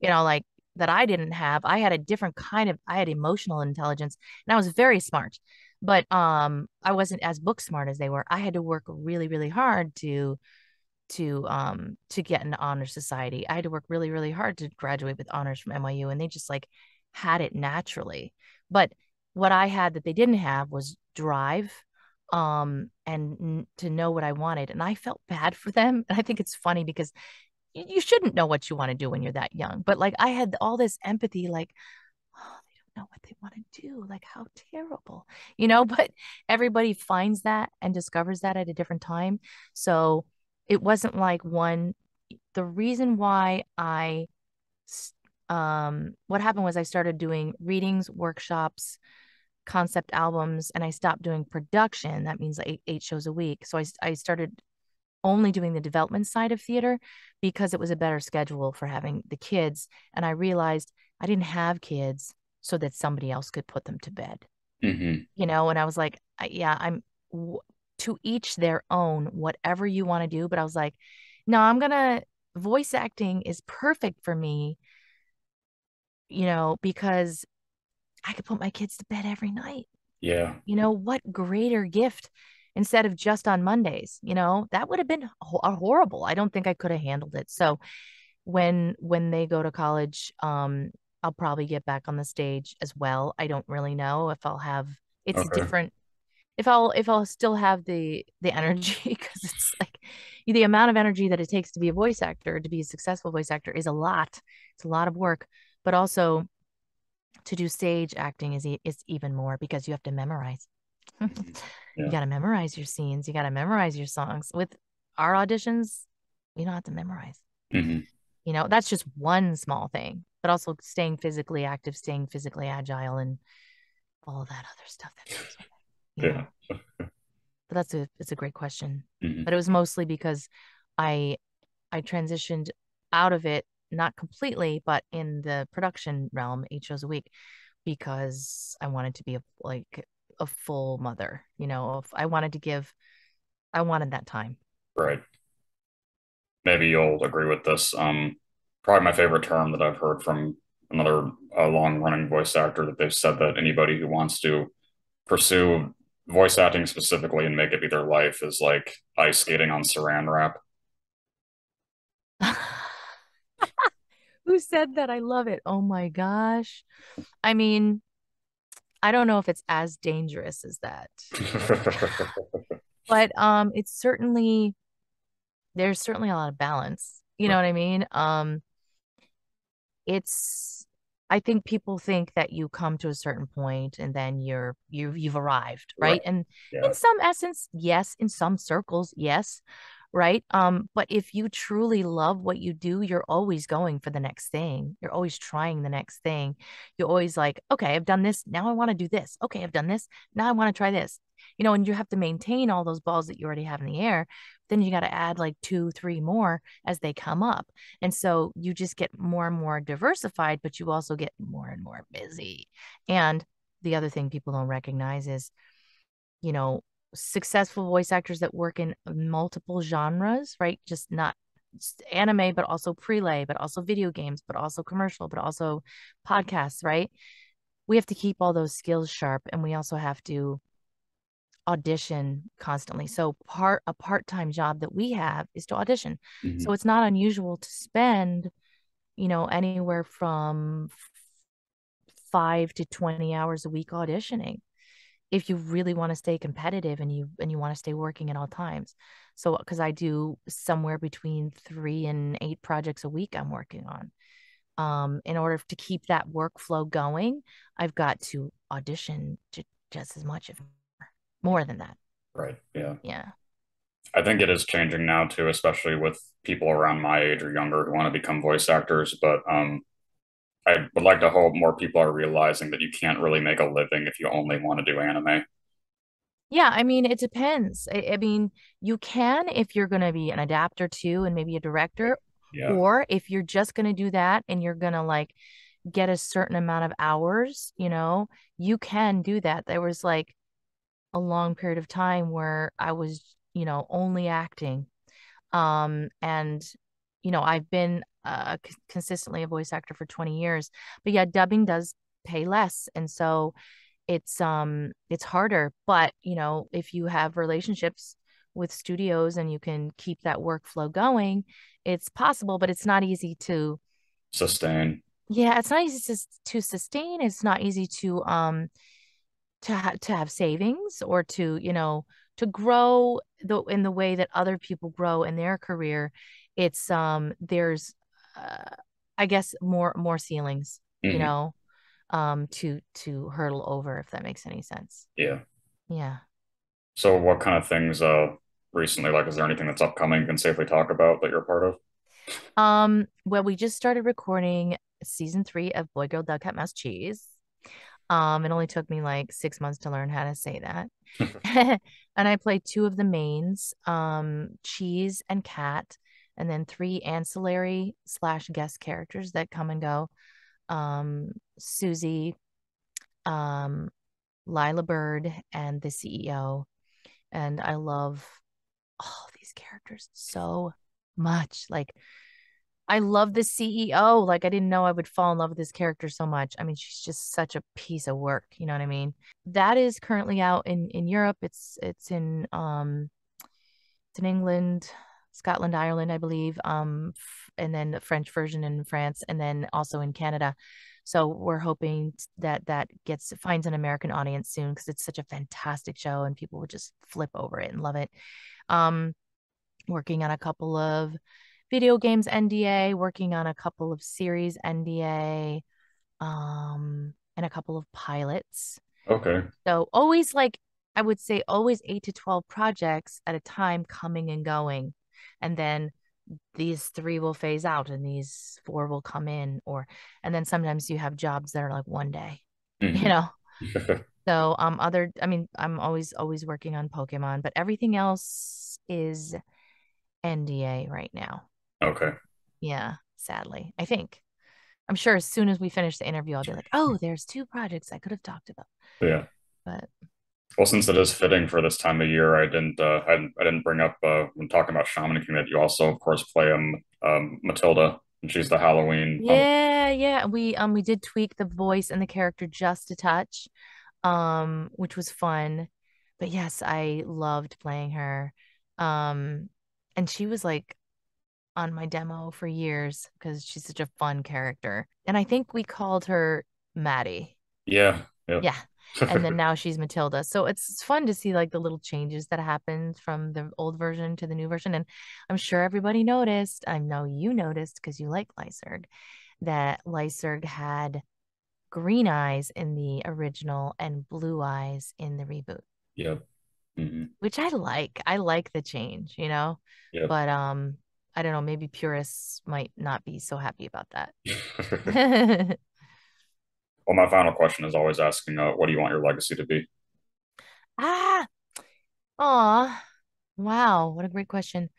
Speaker 1: you know, like that I didn't have. I had a different kind of, I had emotional intelligence and I was very smart, but um, I wasn't as book smart as they were. I had to work really, really hard to, to, um, to get an honor society. I had to work really, really hard to graduate with honors from NYU and they just like had it naturally. But what I had that they didn't have was drive um and n- to know what I wanted and I felt bad for them and I think it's funny because you shouldn't know what you want to do when you're that young. But like I had all this empathy, like, oh, they don't know what they want to do. Like, how terrible, you know? But everybody finds that and discovers that at a different time. So it wasn't like one, the reason why I, um, what happened was I started doing readings, workshops, concept albums, and I stopped doing production. That means like eight, eight shows a week. So I, I started only doing the development side of theater because it was a better schedule for having the kids. And I realized I didn't have kids so that somebody else could put them to bed. Mm-hmm. You know, and I was like, yeah, I'm to each their own, whatever you want to do. But I was like, no, I'm going to, voice acting is perfect for me, you know, because I could put my kids to bed every night.
Speaker 2: Yeah.
Speaker 1: You know, what greater gift instead of just on Mondays. You know, that would have been horrible. I don't think I could have handled it. So when when they go to college, um, I'll probably get back on the stage as well. I don't really know if I'll have it's okay. different if I'll if I'll still have the the energy because it's like the amount of energy that it takes to be a voice actor to be a successful voice actor is a lot. It's a lot of work, but also to do stage acting is is even more because you have to memorize. Yeah. You got to memorize your scenes. You got to memorize your songs. With our auditions, you don't have to memorize. Mm-hmm. You know, that's just one small thing, but also staying physically active, staying physically agile, and all that other stuff. That
Speaker 2: yeah.
Speaker 1: but that's a it's a great question.
Speaker 2: Mhm.
Speaker 1: But it was mostly because I I transitioned out of it, not completely, but in the production realm, eight shows a week, because I wanted to be a like a full mother. You know, if I wanted to give, I wanted that time.
Speaker 2: Right. Maybe you'll agree with this. Um, probably my favorite term that I've heard from another uh, long-running voice actor that they've said that anybody who wants to pursue voice acting specifically and make it be their life is like ice skating on saran wrap.
Speaker 1: Who said that? I love it. Oh my gosh. I mean, I don't know if it's as dangerous as that, but um, it's certainly there's certainly a lot of balance. You know what I mean? Um, it's I think people think that you come to a certain point and then you're you you've arrived,
Speaker 2: Right.
Speaker 1: right? And
Speaker 2: Yeah.
Speaker 1: in some essence, yes, in some circles, yes, right? Um, but if you truly love what you do, you're always going for the next thing. You're always trying the next thing. You're always like, okay, I've done this. Now I want to do this. Okay, I've done this. Now I want to try this. You know, and you have to maintain all those balls that you already have in the air. Then you got to add like two, three more as they come up. And so you just get more and more diversified, but you also get more and more busy. And the other thing people don't recognize is, you know, successful voice actors that work in multiple genres, right? Just not just anime, but also prelay, but also video games, but also commercial, but also podcasts, right? We have to keep all those skills sharp and we also have to audition constantly. So part a part-time job that we have is to audition. So
Speaker 2: Mhm.
Speaker 1: it's not unusual to spend, you know, anywhere from 5 to 20 hours a week auditioning if you really want to stay competitive and you and you want to stay working at all times. So because I do somewhere between 3 and 8 projects a week I'm working on. Um in order to keep that workflow going, I've got to audition j- just as much if more than that.
Speaker 2: Right. Yeah.
Speaker 1: Yeah.
Speaker 2: I think it is changing now too, especially with people around my age or younger who want to become voice actors. But um, I would like to hope more people are realizing that you can't really make a living if you only want to do anime.
Speaker 1: Yeah, I mean, it depends. I, I mean, you can if you're going to be an adapter too, and maybe a director,
Speaker 2: Yeah.
Speaker 1: or if you're just going to do that and you're going to like get a certain amount of hours, you know, you can do that. There was like a long period of time where I was, you know, only acting. Um, and, you know, I've been uh, c- consistently a voice actor for 20 years, but yeah, dubbing does pay less. And so it's um it's harder, but you know, if you have relationships with studios and you can keep that workflow going, it's possible, but it's not easy to
Speaker 2: Sustain.
Speaker 1: yeah, it's not easy to, to sustain. It's not easy to um to ha to have savings or to, you know, to grow the in the way that other people grow in their career. It's um there's uh, I guess more more ceilings, you
Speaker 2: hmm
Speaker 1: know, um to to hurdle over if that makes any sense.
Speaker 2: Yeah.
Speaker 1: Yeah.
Speaker 2: So what kind of things uh recently, like is there anything that's upcoming you can safely talk about that you're a part of?
Speaker 1: Um, well, we just started recording season three of Boy Girl Dog Cat Mouse Cheese. Um, it only took me like six months to learn how to say that. And I play two of the mains, um, Cheese and Cat, and then three ancillary slash guest characters that come and go. Um, Susie, um, Lila Bird, and the CEO. And I love all these characters so much. Like I love the CEO. Like I didn't know I would fall in love with this character so much. I mean, she's just such a piece of work, you know what I mean? That is currently out in in Europe. It's it's in um it's in England, Scotland, Ireland, I believe. Um f- and then the French version in France and then also in Canada. So we're hoping that that gets finds an American audience soon because it's such a fantastic show and people would just flip over it and love it. Um working on a couple of video games NDA, working on a couple of series NDA, um, and a couple of pilots.
Speaker 2: Okay.
Speaker 1: So always like I would say always eight to 12 projects at a time coming and going. And then these three will phase out and these four will come in or and then sometimes you have jobs that are like one day, you
Speaker 2: hmm
Speaker 1: know. So um other I mean I'm always always working on Pokemon, but everything else is NDA right now.
Speaker 2: Okay.
Speaker 1: Yeah, sadly. I think. I'm sure as soon as we finish the interview, I'll be like, oh, there's two projects I could have talked about.
Speaker 2: Yeah.
Speaker 1: But
Speaker 2: Well, since it is fitting for this time of year, I didn't uh, I didn't, I didn't bring up uh, when talking about Shaman King that you also, of course, play um, um Matilda, and she's the Halloween. Um,
Speaker 1: yeah, yeah. We um we did tweak the voice and the character just a touch, um, which was fun. But yes, I loved playing her. Um, and she was like on my demo for years because she's such a fun character. And I think we called her Maddie.
Speaker 2: yeah. Yep.
Speaker 1: Yeah. And then now she's Matilda. So it's, it's fun to see like the little changes that happened from the old version to the new version. And I'm sure everybody noticed, I know you noticed because you like Lyserg, that Lyserg had green eyes in the original and blue eyes in the reboot,
Speaker 2: Yep. hmm
Speaker 1: which I like. I like the change, you know,
Speaker 2: Yep.
Speaker 1: but um, I don't know, maybe purists might not be so happy about that.
Speaker 2: Well, my final question is always asking, uh, what do you want your legacy to be?
Speaker 1: Ah, aw, wow, what a great question.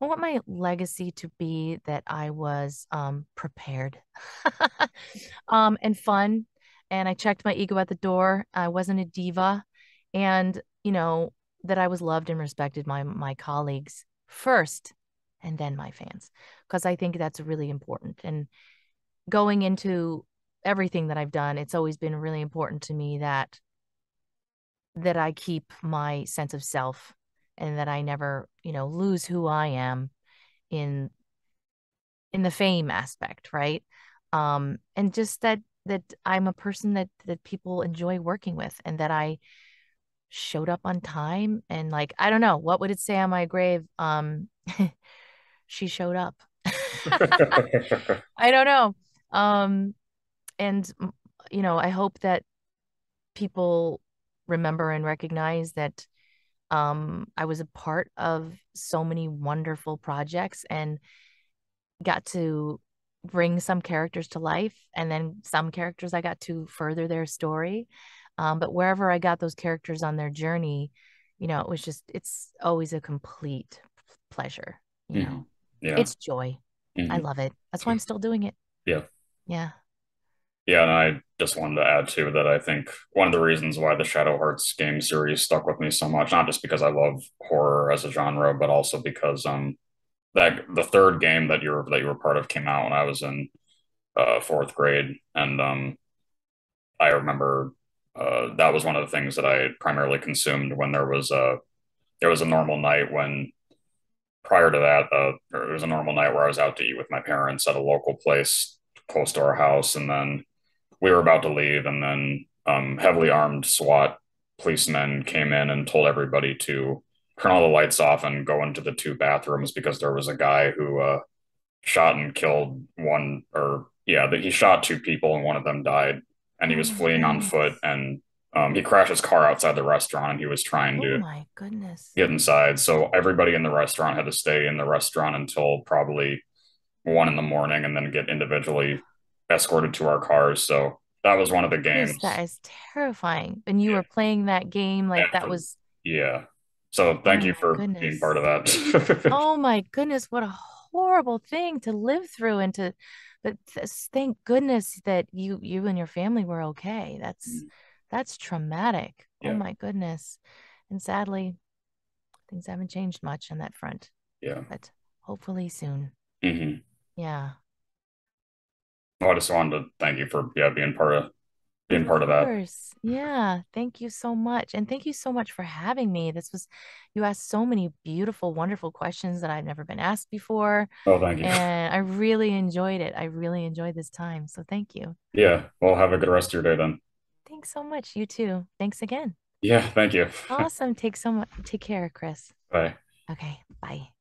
Speaker 1: I want my legacy to be that I was um prepared um and fun and I checked my ego at the door. I wasn't a diva and you know that I was loved and respected by my colleagues first and then my fans because I think that's really important and going into everything that I've done it's always been really important to me that that I keep my sense of self and that I never, you know, lose who I am in in the fame aspect, right? Um, and just that that I'm a person that that people enjoy working with and that I showed up on time and like I don't know, what would it say on my grave? Um, she showed up. I don't know. Um, and you know, I hope that people remember and recognize that um, I was a part of so many wonderful projects and got to bring some characters to life. And then some characters I got to further their story. Um, but wherever I got those characters on their journey, you know, it was just, it's always a complete pleasure. You
Speaker 2: hmm
Speaker 1: know,
Speaker 2: Yeah.
Speaker 1: it's joy. I
Speaker 2: hmm
Speaker 1: love it. That's why I'm still doing it.
Speaker 2: Yeah.
Speaker 1: Yeah.
Speaker 2: Yeah, and I just wanted to add too that I think one of the reasons why the Shadow Hearts game series stuck with me so much, not just because I love horror as a genre, but also because um that the third game that you were that you were part of came out when I was in uh fourth grade, and um I remember uh that was one of the things that I primarily consumed when there was a there was a normal night when prior to that uh there was a normal night where I was out to eat with my parents at a local place close to our house, and then we were about to leave, and then um, heavily armed SWAT policemen came in and told everybody to turn all the lights off and go into the two bathrooms because there was a guy who uh, shot and killed one, or yeah, that he shot two people and one of them died, and he
Speaker 1: Oh
Speaker 2: was
Speaker 1: my
Speaker 2: fleeing on foot, and um, he crashed his car outside the restaurant, and he was trying
Speaker 1: Oh
Speaker 2: to
Speaker 1: my goodness.
Speaker 2: get inside. So everybody in the restaurant had to stay in the restaurant until probably one in the morning, and then get individually escorted to our cars. So that was one of the
Speaker 1: Goodness, that
Speaker 2: games.
Speaker 1: is terrifying. And you
Speaker 2: Yeah.
Speaker 1: were playing that game like
Speaker 2: And
Speaker 1: that was,
Speaker 2: yeah. So thank
Speaker 1: oh
Speaker 2: you for being part of that.
Speaker 1: Oh my goodness, what a horrible thing to live through and to but th- thank goodness that you you and your family were okay. That's that's traumatic. Oh my goodness. And sadly, things haven't changed much on that front,
Speaker 2: Yeah.
Speaker 1: but hopefully soon.
Speaker 2: hmm
Speaker 1: Yeah.
Speaker 2: Well, I just wanted to thank you for yeah being part of being
Speaker 1: Of
Speaker 2: part of that.
Speaker 1: Yeah. Thank you so much. And thank you so much for having me. This was, you asked so many beautiful, wonderful questions that I've never been asked before.
Speaker 2: Oh, thank you.
Speaker 1: And I really enjoyed it. I really enjoyed this time. So thank you.
Speaker 2: Yeah. Well, have a good rest of your day then.
Speaker 1: Thanks so much. You too. Thanks again.
Speaker 2: Yeah. Thank you.
Speaker 1: Awesome. Take so much. Take care, Chris.
Speaker 2: Bye.
Speaker 1: Okay. Bye.